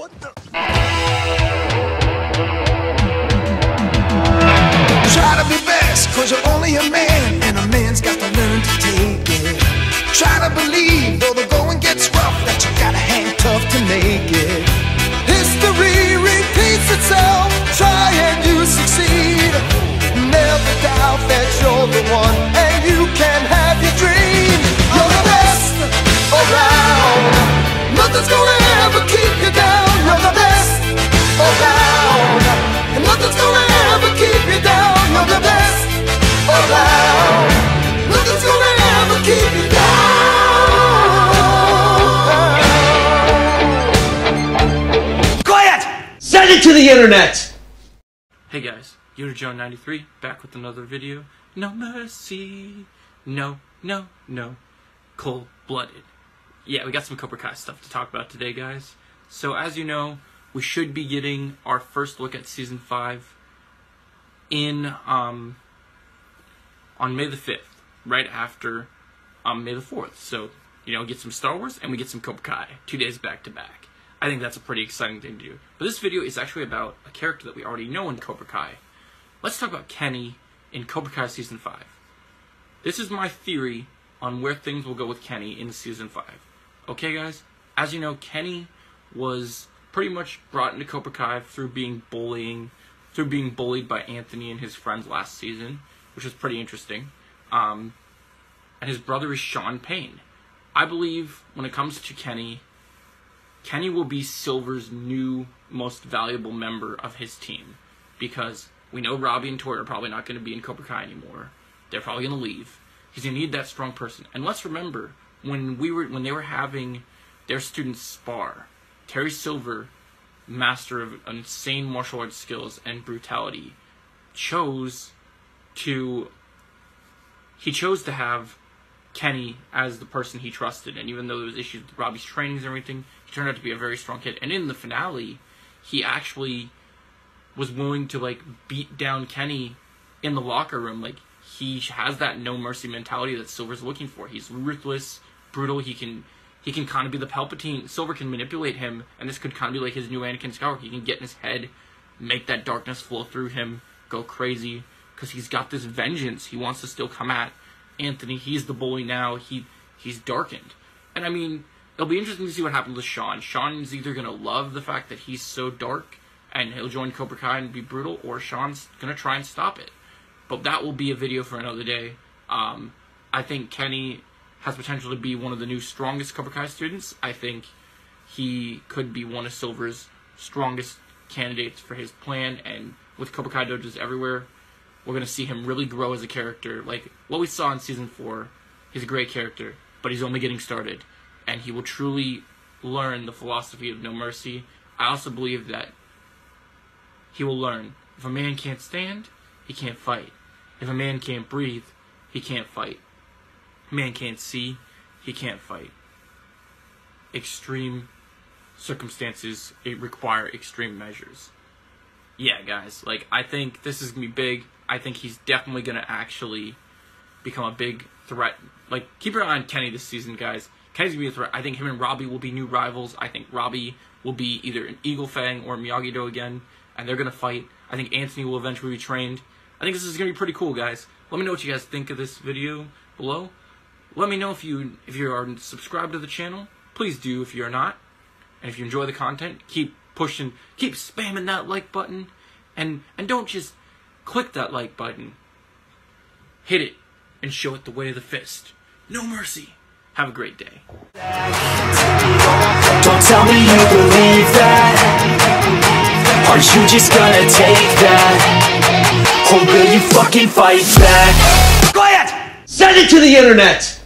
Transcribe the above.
What the? Try to be best, cause you're only a man, and a man's got to learn to take it. Try to believe, though the going gets rough, that you gotta hang tough to make it. History repeats itself, try and you succeed. Never doubt that you're the one, to the internet! Hey guys, Unijoe93 back with another video. No mercy. No, no, no. Cold blooded. Yeah, we got some Cobra Kai stuff to talk about today, guys. So, as you know, we should be getting our first look at season 5 in, um, on May the 5th, right after, um, May the 4th. So, you know, get some Star Wars and we get some Cobra Kai, two days back to back. I think that's a pretty exciting thing to do. But this video is actually about a character that we already know in Cobra Kai. Let's talk about Kenny in Cobra Kai Season 5. This is my theory on where things will go with Kenny in Season 5. Okay, guys? As you know, Kenny was pretty much brought into Cobra Kai through being bullying, through being bullied by Anthony and his friends last season, which was pretty interesting. Um, and his brother is Shawn Payne. I believe when it comes to Kenny, Kenny will be Silver's new most valuable member of his team because we know Robbie and Tori are probably not going to be in Cobra Kai anymore. They're probably going to leave. He's going to need that strong person. And let's remember when we were when they were having their students spar, Terry Silver, master of insane martial arts skills and brutality, chose to he chose to have Kenny as the person he trusted. And even though there was issues with Robbie's trainings and everything, he turned out to be a very strong kid. And in the finale, he actually was willing to like beat down Kenny in the locker room. Like he has that no mercy mentality that Silver's looking for. He's ruthless, brutal. He can he can kind of be the Palpatine. Silver can manipulate him, and this could kind of be like his new Anakin Skywalker. He can get in his head, make that darkness flow through him, go crazy because he's got this vengeance. He wants to still come at Anthony. He's the bully now. He he's darkened, and I mean it'll be interesting to see what happens with Shawn. Shawn's either gonna love the fact that he's so dark and he'll join Cobra Kai and be brutal, or Shawn's gonna try and stop it. But that will be a video for another day. Um, I think Kenny has potential to be one of the new strongest Cobra Kai students. I think he could be one of Silver's strongest candidates for his plan, and with Cobra Kai dojos everywhere, we're gonna see him really grow as a character. Like what we saw in season four, he's a great character, but he's only getting started, and he will truly learn the philosophy of no mercy. I also believe that he will learn if a man can't stand, he can't fight. If a man can't breathe, he can't fight. Man can't see, he can't fight. Extreme circumstances it require extreme measures. Yeah, guys, like I think this is gonna be big. I think he's definitely gonna actually become a big threat. Like keep your eye on Kenny this season, guys. Kenny's gonna be a threat. I think him and Robbie will be new rivals. I think Robbie will be either an Eagle Fang or Miyagi Do again, and they're gonna fight. I think Anthony will eventually be trained. I think this is gonna be pretty cool, guys. Let me know what you guys think of this video below. Let me know if you if you are subscribed to the channel. Please do if you're not. And if you enjoy the content, keep pushing, keep spamming that like button, and and don't just click that like button. Hit it and show it the way of the fist. No mercy. Have a great day. Don't tell me you believe that Are you just gonna take that? Or will you fucking fight back? Quiet! Send it to the internet!